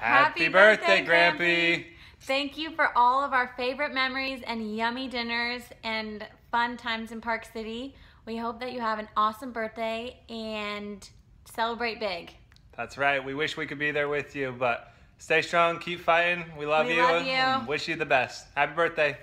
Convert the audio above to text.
Happy, birthday, Grampy. Thank you for all of our favorite memories and yummy dinners and fun times in Park City. We hope that you have an awesome birthday and celebrate big. That's right. We wish we could be there with you, but stay strong, keep fighting. We love We you. love you. and Wish you the best. Happy birthday.